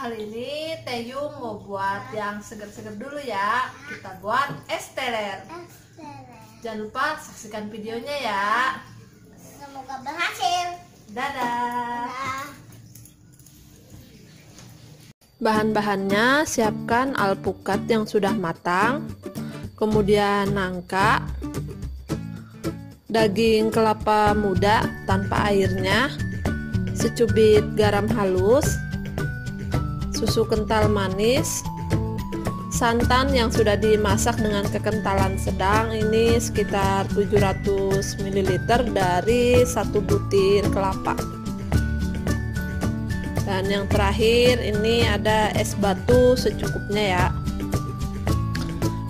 Kali ini Teyung mau buat yang seger-seger dulu ya. Kita buat es teler. Jangan lupa saksikan videonya ya. Semoga berhasil. Dadah. Dah. Bahan-bahannya siapkan alpukat yang sudah matang, kemudian nangka, daging kelapa muda tanpa airnya, secubit garam halus, susu kental manis, santan yang sudah dimasak dengan kekentalan sedang ini sekitar 700 ml dari satu butir kelapa. Dan yang terakhir ini ada es batu secukupnya ya.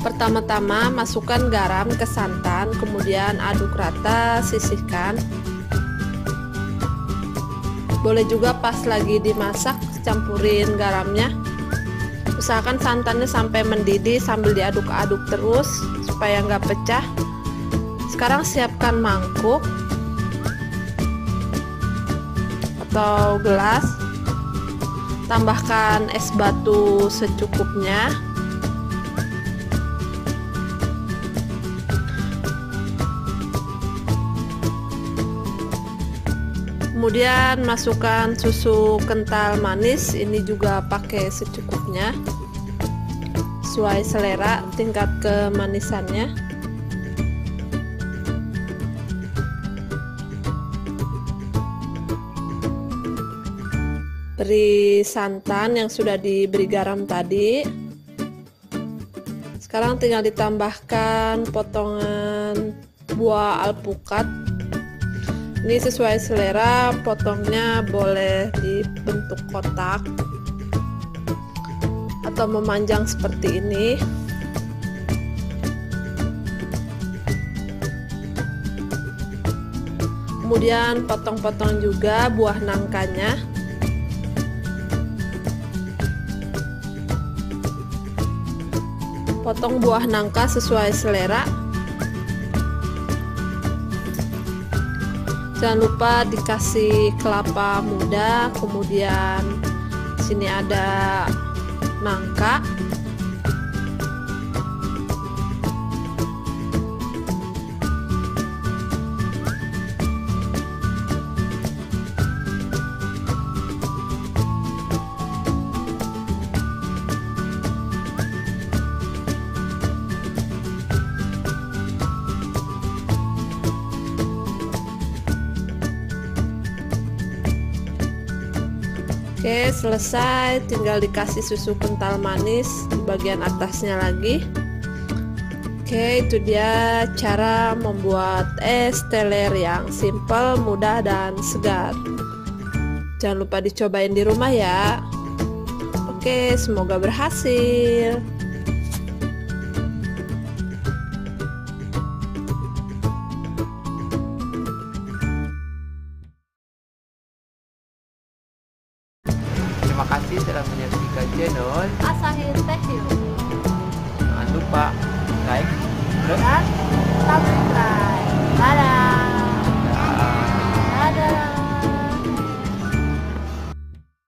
Pertama-tama masukkan garam ke santan, kemudian aduk rata, sisihkan. Boleh juga pas lagi dimasak campurin garamnya. Usahakan santannya sampai mendidih sambil diaduk-aduk terus supaya nggak pecah. Sekarang siapkan mangkuk atau gelas tambahkan es batu secukupnya kemudian masukkan susu kental manis ini juga pakai secukupnya. Sesuai selera tingkat kemanisannya. Beri santan yang sudah diberi garam tadi. Sekarang tinggal ditambahkan potongan buah alpukat ini sesuai selera potongnya boleh dibentuk kotak atau memanjang seperti ini. Kemudian potong-potong juga buah nangkanya. Potong buah nangka sesuai selera jangan lupa dikasih kelapa muda kemudian sini ada nangka Oke, selesai. Tinggal dikasih susu kental manis di bagian atasnya lagi. Oke, itu dia cara membuat es teler yang simple, mudah, dan segar. Jangan lupa dicobain di rumah ya. Oke, semoga berhasil. kasih telah menyaksikan channel Asahir Tehil. Jangan lupa like, dan subscribe.